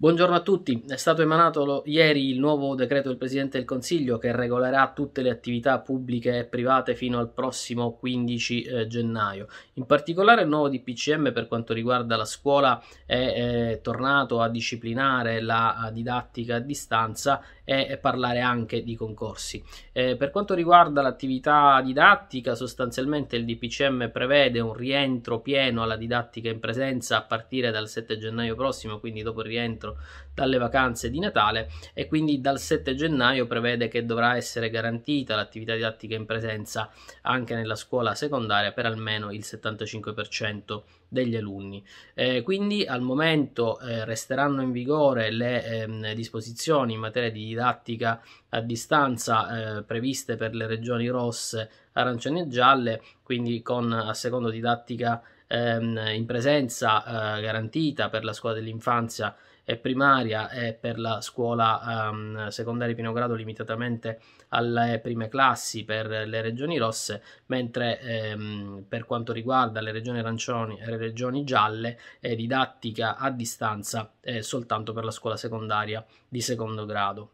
Buongiorno a tutti, è stato emanato lo, ieri il nuovo decreto del Presidente del Consiglio che regolerà tutte le attività pubbliche e private fino al prossimo 15 eh, gennaio. In particolare il nuovo DPCM per quanto riguarda la scuola è eh, tornato a disciplinare la didattica a distanza e, e parlare anche di concorsi. Eh, per quanto riguarda l'attività didattica, sostanzialmente il DPCM prevede un rientro pieno alla didattica in presenza a partire dal 7 gennaio prossimo, quindi dopo il rientro dalle vacanze di Natale e quindi dal 7 gennaio prevede che dovrà essere garantita l'attività didattica in presenza anche nella scuola secondaria per almeno il 75% degli alunni. Eh, quindi al momento eh, resteranno in vigore le eh, disposizioni in materia di didattica a distanza eh, previste per le regioni rosse, arancioni e gialle, quindi con a secondo didattica ehm, in presenza eh, garantita per la scuola dell'infanzia e primaria e per la scuola um, secondaria primo grado limitatamente alle prime classi per le regioni rosse, mentre ehm, per quanto riguarda le regioni arancioni e le regioni gialle è didattica a distanza eh, soltanto per la scuola secondaria di secondo grado.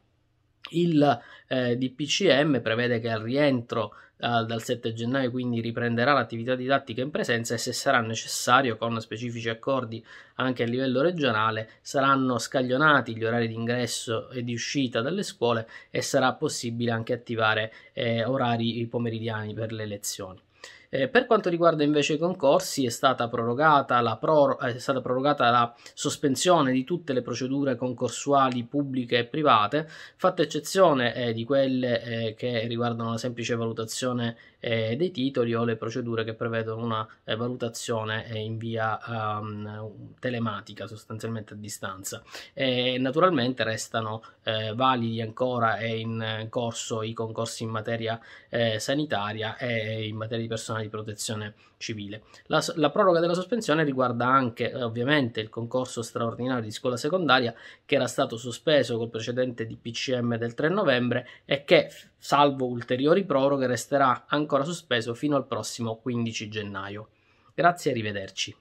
Il eh, DPCM prevede che al rientro eh, dal 7 gennaio quindi riprenderà l'attività didattica in presenza e se sarà necessario con specifici accordi anche a livello regionale saranno scaglionati gli orari di ingresso e di uscita dalle scuole e sarà possibile anche attivare eh, orari pomeridiani per le lezioni. Eh, per quanto riguarda invece i concorsi è stata, prorogata la pro- è stata prorogata la sospensione di tutte le procedure concorsuali pubbliche e private, fatta eccezione eh, di quelle eh, che riguardano la semplice valutazione eh, dei titoli o le procedure che prevedono una eh, valutazione eh, in via um, telematica, sostanzialmente a distanza. E naturalmente restano validi ancora e in corso i concorsi in materia sanitaria e in materia di personale di protezione civile. La, la, proroga della sospensione riguarda anche eh, ovviamente il concorso straordinario di scuola secondaria che era stato sospeso col precedente DPCM del 3 novembre e che, salvo ulteriori proroghe, resterà ancora sospeso fino al prossimo 15 gennaio. Grazie e arrivederci.